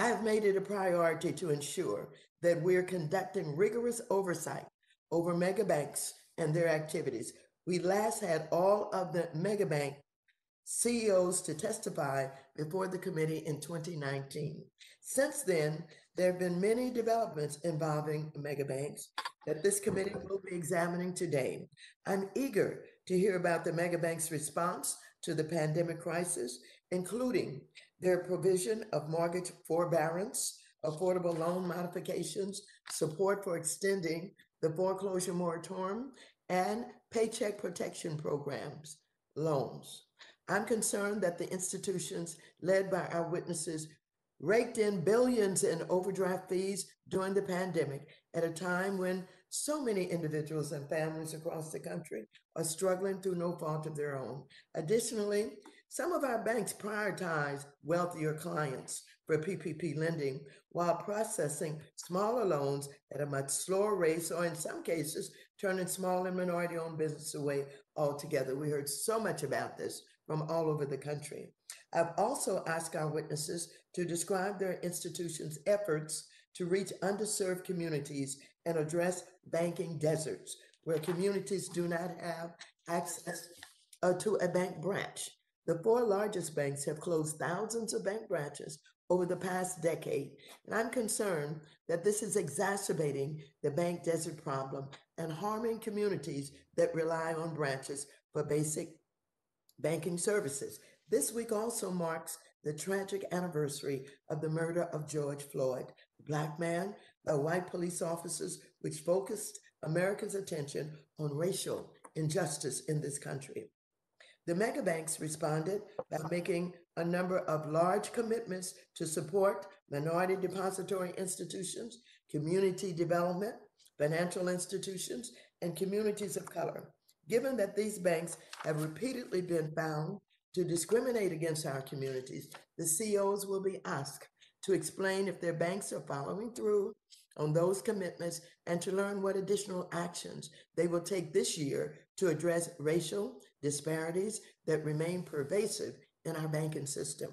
I have made it a priority to ensure that we're conducting rigorous oversight over mega banks and their activities. We last had all of the mega bank CEOs to testify before the committee in 2019. Since then, there have been many developments involving mega banks that this committee will be examining today. I'm eager to hear about the mega banks' response to the pandemic crisis, including their provision of mortgage forbearance, affordable loan modifications, support for extending the foreclosure moratorium, and paycheck protection programs, loans. I'm concerned that the institutions led by our witnesses raked in billions in overdraft fees during the pandemic at a time when so many individuals and families across the country are struggling through no fault of their own. Additionally, some of our banks prioritize wealthier clients for PPP lending while processing smaller loans at a much slower rate, or in some cases, turning small and minority owned business away altogether. We heard so much about this from all over the country. I've also asked our witnesses to describe their institution's efforts to reach underserved communities and address banking deserts where communities do not have access uh, to a bank branch. The four largest banks have closed thousands of bank branches over the past decade, and I'm concerned that this is exacerbating the bank desert problem and harming communities that rely on branches for basic banking services. This week also marks the tragic anniversary of the murder of George Floyd, a black man by white police officers, which focused America's attention on racial injustice in this country. The megabanks responded by making a number of large commitments to support minority depository institutions, community development, financial institutions, and communities of color. Given that these banks have repeatedly been found to discriminate against our communities, the CEOs will be asked to explain if their banks are following through on those commitments and to learn what additional actions they will take this year to address racial disparities that remain pervasive in our banking system.